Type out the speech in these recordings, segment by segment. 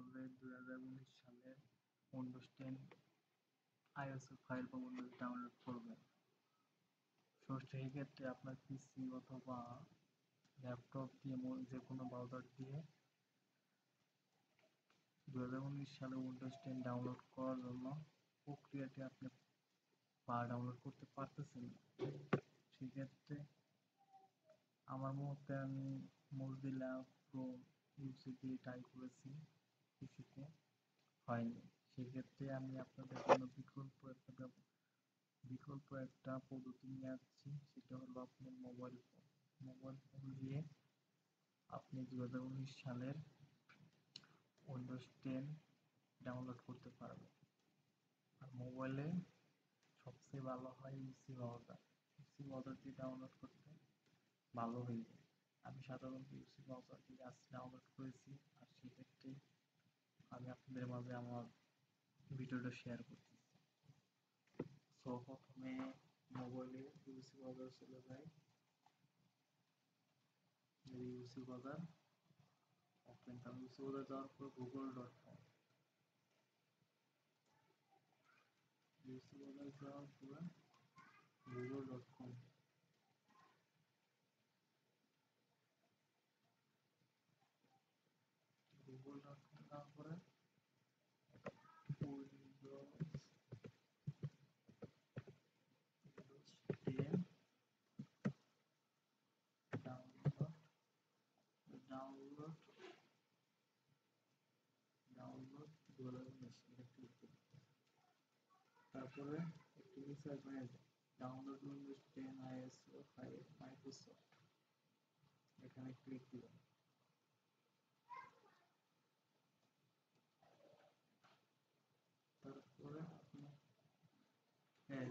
কীভাবে দুই হাজার উনিশ সালে উইন্ডোজ টেন ফাইল বা উইন্ডোজ ডাউনলোড করবেন সো সেই ক্ষেত্রে আপনার পিসি অথবা ল্যাপটপ দিয়ে যে কোনো ব্রাউজার দিয়ে দু সালে উইন্ডোজ টেন ডাউনলোড করার জন্য প্রক্রিয়াটি আপনি বা ডাউনলোড করতে পারতেছেন সেক্ষেত্রে আমার মুহূর্তে আমি মজদিলা প্রো দিয়ে ট্রাই করেছি। পিসিতে হয়নি। সেক্ষেত্রে আমি আপনাদের জন্য বিকল্প একটা বিকল্প একটা পদ্ধতি নিয়ে আসছি। সেটা হলো আপনার মোবাইল ফোন মোবাইল ফোন দিয়ে আপনি দু হাজার উনিশ সালের উইন্ডোজ টেন ডাউনলোড করতে পারবেন। আর মোবাইলে সবচেয়ে ভালো হয় ইউসি ব্রাউজার ইউসি ব্রাউজার দিয়ে ডাউনলোড করতে ভালো হয়ে যায়। আমি সাধারণত ইউসি ব্রাউজার দিয়ে আজ ডাউনলোড করেছি। আর সেক্ষেত্রে আমি আপনাদের মাঝে আমার ভিডিওটা শেয়ার করতেছি সো প্রথমে মোবাইলে ইউসি ব্রাউজার চলে যায়। ইউসি ব্রাউজার ওপেন করুন ইউসি ব্রাউজার যাওয়ার পর Google dot com UC browser যাওয়ার পর Google dot com Google dot com যাওয়ার পরে তারপরে একটু নিচে আসবেন download Windows ten ISO file Microsoft এখানে ক্লিক দিবেন তারপরে আপনি হ্যাঁ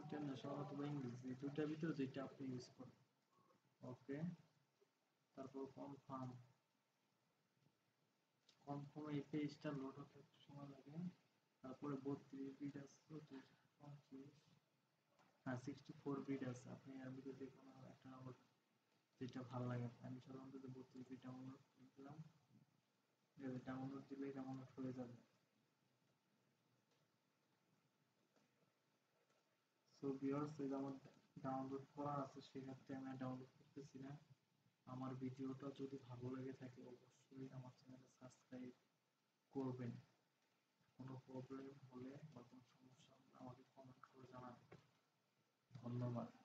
ইন্টারন্যাশনাল অথবা ইংলিশ এই দুটার ভিতরে যেটা আপনি ইউজ করেন। ওকে তারপর কনফার্ম কনফার্ম এই পেজটা লোড হতে একটু সময় লাগে। তারপরে বত্রিশ বিট আছে পঁয়ত্রিশ হ্যাঁ সিক্সটি ফোর বিট আছে। আপনি এর ভিতরে যে কোনো একটা যেটা ভালো লাগে। আমি সাধারণত বত্রিশ বিট ডাউনলোড দিলাম। ডাউনলোড দিলে ডাউনলোড হয়ে যাবে। সো ভিউয়ার্স এটা আমার ডাউনলোড করা আছে, সেক্ষেত্রে আমি ডাউনলোড করতেছি না। আমার ভিডিওটা যদি ভালো লেগে থাকে, অবশ্যই আমার চ্যানেলে সাবস্ক্রাইব করবেন। কোনো প্রবলেম হলে বা কোনো সমস্যা আমাকে কমেন্ট করে জানাবেন। ধন্যবাদ।